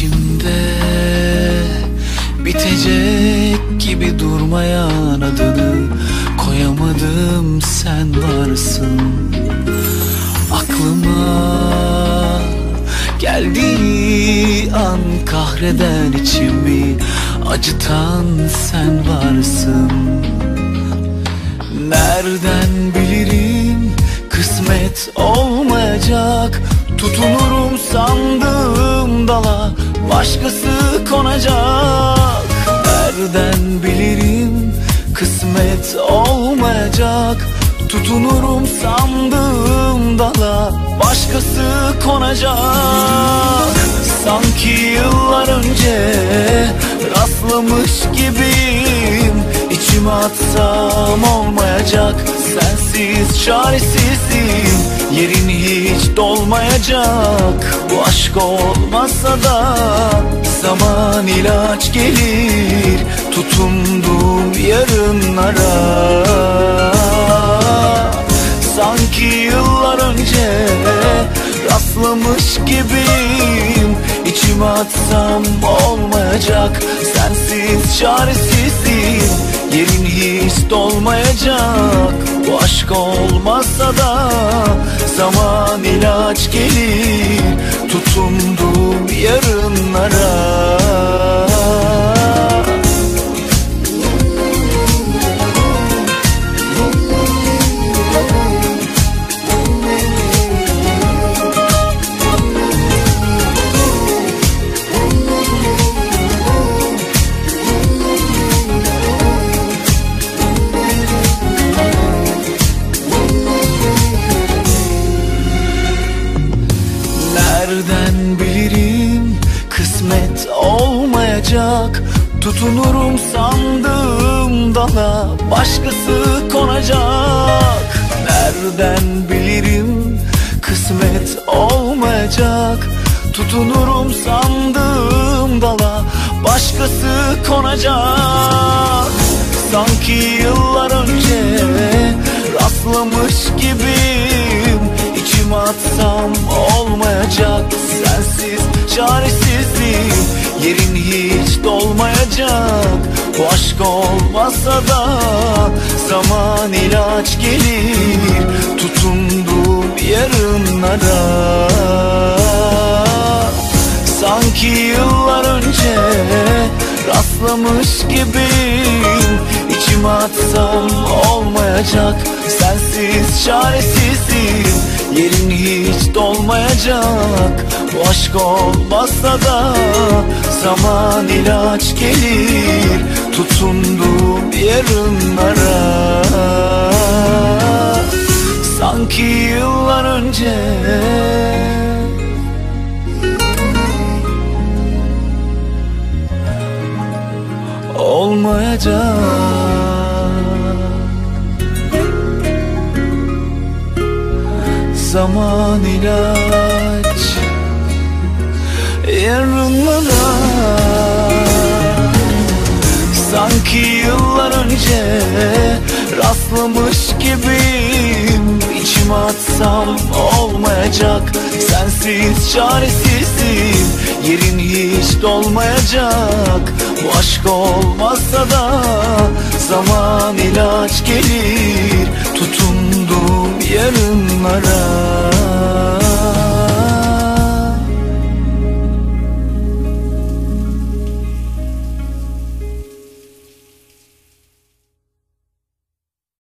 içimde Bitecek gibi durmayan adını Koyamadım sen varsın. Aklıma geldiği an kahreden içimi Acıtan sen varsın. Nereden bilirim kısmet olmayacak Tutunurum sandığım dala başkası konacak. Nereden bilirim kısmet olmayacak. Tutunurum sandığım dala başkası konacak. Sanki yıllar önce rastlamış gibiyim İçime atsam olmayacak. Sensiz çaresizim. Yerin hiç dolmayacak. Bu aşk olmasa da Zaman ilaç gelir. Tutunduğum yarınlara. Sanki yıllar önce Rastlamış gibiyim İçime atsam olmayacak. Sensiz çaresizim Yerin hiç dolmayacak. Bu aşk olmasa da Zaman ilaç gelir. Tutunduğum kısmet olmayacak. Tutunurum sandığım dala başkası konacak. Nereden bilirim kısmet olmayacak. Tutunurum sandığım dala başkası konacak. Sanki yıllar önce rastlamış gibiyim çaresizliğim Yerin hiç dolmayacak Bu aşk olmasa da Zaman ilaç gelir. Tutunduğum yarınlara Sanki yıllar önce Rastlamış gibiyim İçime atsam olmayacak. Sensiz çaresizim. Yerin hiç dolmayacak. Bu aşk olmazsa da Zaman ilaç gelir. Tutunduğum yarınlara. Sanki yıllar önce olmayacak Zaman ilaç yarınlara. Sanki yıllar önce rastlamış gibiyim. İçime atsam olmayacak. Sensiz çaresizim. Yerin hiç dolmayacak. Bu aşk olmazsa da Zaman ilaç gelir. Tutunduğum yarınlara